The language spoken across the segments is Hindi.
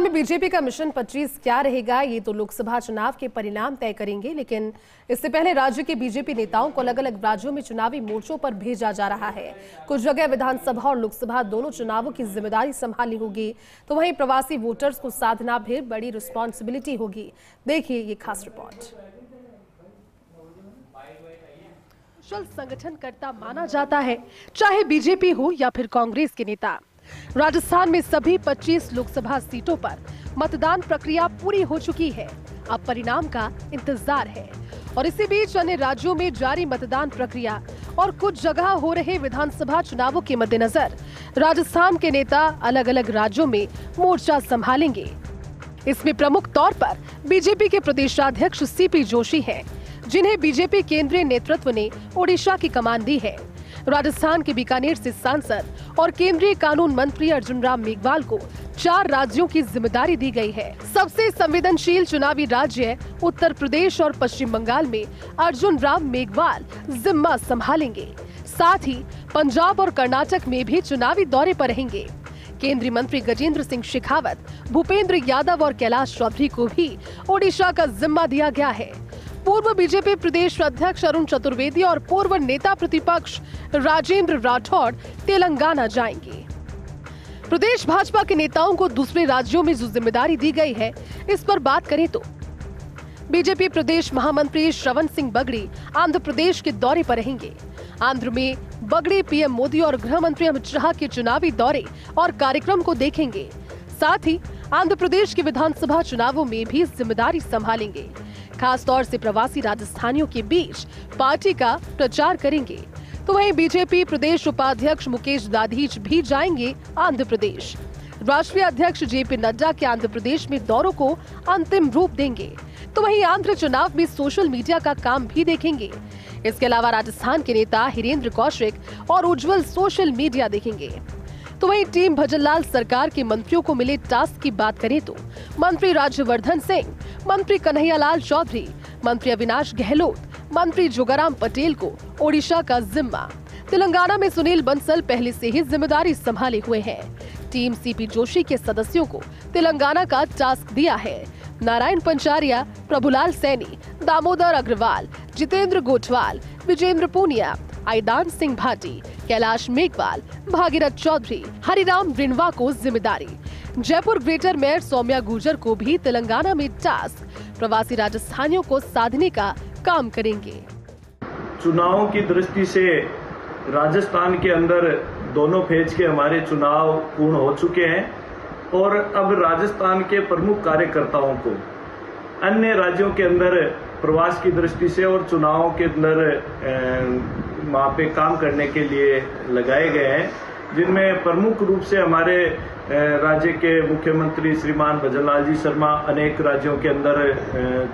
में बीजेपी का मिशन 25 क्या रहेगा? ये तो लोकसभा चुनाव के परिणाम तय करेंगे, लेकिन इससे पहले राज्य के बीजेपी नेताओं को अलग अलग राज्यों में चुनावी मोर्चों पर भेजा जा रहा है। कुछ जगह विधानसभा और लोकसभा दोनों चुनावों की ज़िम्मेदारी संभालनी होगी तो वहीं प्रवासी वोटर्स को साधना भी बड़ी रिस्पॉन्सिबिलिटी होगी। देखिए ये खास रिपोर्ट संगठन संगठनकर्ता माना जाता है, चाहे बीजेपी हो या फिर कांग्रेस के नेता। राजस्थान में सभी 25 लोकसभा सीटों पर मतदान प्रक्रिया पूरी हो चुकी है। अब परिणाम का इंतज़ार है। और इसी बीच अन्य राज्यों में जारी मतदान प्रक्रिया और कुछ जगह हो रहे विधानसभा चुनावों के मद्देनजर राजस्थान के नेता अलग अलग राज्यों में मोर्चा संभालेंगे। इसमें प्रमुख तौर पर बीजेपी के प्रदेशाध्यक्ष सीपी जोशी हैं, जिन्हें बीजेपी केंद्रीय नेतृत्व ने ओडिशा की कमान दी है। राजस्थान के बीकानेर से सांसद और केंद्रीय कानून मंत्री अर्जुन राम मेघवाल को चार राज्यों की ज़िम्मेदारी दी गई है। सबसे संवेदनशील चुनावी राज्य उत्तर प्रदेश और पश्चिम बंगाल में अर्जुन राम मेघवाल जिम्मा संभालेंगे। साथ ही पंजाब और कर्नाटक में भी चुनावी दौरे पर रहेंगे। केंद्रीय मंत्री गजेंद्र सिंह शेखावत, भूपेंद्र यादव और कैलाश चौधरी को भी ओडिशा का जिम्मा दिया गया है। पूर्व बीजेपी प्रदेश अध्यक्ष अरुण चतुर्वेदी और पूर्व नेता प्रतिपक्ष राजेंद्र राठौड़ तेलंगाना जाएँगे। प्रदेश भाजपा के नेताओं को दूसरे राज्यों में जो ज़िम्मेदारी दी गई है, इस पर बात करें तो। बीजेपी प्रदेश महामंत्री श्रवण सिंह बगड़ी आंध्र प्रदेश के दौरे पर रहेंगे। आंध्र में बगड़ी, पीएम मोदी और गृह मंत्री अमित शाह के चुनावी दौरे और कार्यक्रम को देखेंगे। साथ ही आंध्र प्रदेश के विधानसभा चुनावों में भी ज़िम्मेदारी संभालेंगे। खास तौर से प्रवासी राजस्थानियों के बीच पार्टी का प्रचार करेंगे। तो वहीं बीजेपी प्रदेश उपाध्यक्ष मुकेश दाधीच भी जाएँगे आंध्र प्रदेश। राष्ट्रीय अध्यक्ष जेपी नड्डा के आंध्र प्रदेश में दौरों को अंतिम रूप देंगे। तो वहीं आंध्र चुनाव में सोशल मीडिया का काम भी देखेंगे। इसके अलावा राजस्थान के नेता हिरेंद्र कौशिक और उज्जवल सोशल मीडिया देखेंगे। तो वही टीम भजनलाल सरकार के मंत्रियों को मिले टास्क की बात करें तो मंत्री राज्यवर्धन सिंह, मंत्री कन्हैयालाल चौधरी, मंत्री अविनाश गहलोत, मंत्री जोगाराम पटेल को ओडिशा का जिम्मा। तेलंगाना में सुनील बंसल पहले से ही ज़िम्मेदारी संभाले हुए हैं। टीम सीपी जोशी के सदस्यों को तेलंगाना का टास्क दिया है। नारायण पंचारिया, प्रभुलाल सैनी, दामोदर अग्रवाल, जितेंद्र गोठवाल, विजेंद्र पूनिया आईदान सिंह भाटी, कैलाश मेघवाल, भागीरथ चौधरी, हरिराम रिनवा को ज़िम्मेदारी। जयपुर ग्रेटर मेयर सौम्या गुर्जर को भी तेलंगाना में टास्क। प्रवासी राजस्थानियों को साधने का काम करेंगे। चुनावों की दृष्टि से राजस्थान के अंदर दोनों फ़ेज़ के हमारे चुनाव पूर्ण हो चुके हैं और अब राजस्थान के प्रमुख कार्यकर्ताओं को अन्य राज्यों के अंदर प्रवास की दृष्टि से और चुनावों के अंदर वहाँ पे काम करने के लिए लगाए गए हैं, जिनमें प्रमुख रूप से हमारे राज्य के मुख्यमंत्री श्रीमान भजनलाल जी शर्मा अनेक राज्यों के अंदर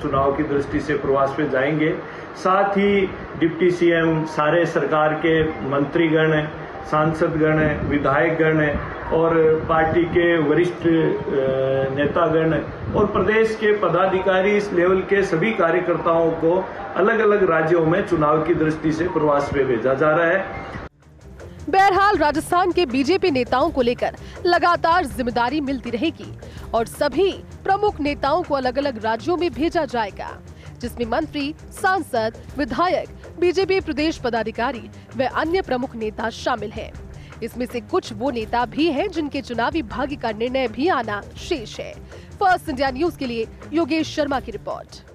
चुनाव की दृष्टि से प्रवास पे जाएँगे। साथ ही डिप्टी सीएम, सारे सरकार के मंत्रीगण सांसदगण विधायकगण और पार्टी के वरिष्ठ नेता नेतागण और प्रदेश के पदाधिकारी इस लेवल के सभी कार्यकर्ताओं को अलग अलग राज्यों में चुनाव की दृष्टि से प्रवास में भेजा जा रहा है। बहरहाल राजस्थान के बीजेपी नेताओं को लेकर लगातार ज़िम्मेदारी मिलती रहेगी और सभी प्रमुख नेताओं को अलग अलग राज्यों में भेजा जाएगा। जिसमें मंत्री, सांसद, विधायक, बीजेपी प्रदेश पदाधिकारी व अन्य प्रमुख नेता शामिल हैं। इसमें से कुछ वो नेता भी हैं जिनके चुनावी भाग्य का निर्णय भी आना शेष है फ़र्स्ट इंडिया न्यूज़ के लिए योगेश शर्मा की रिपोर्ट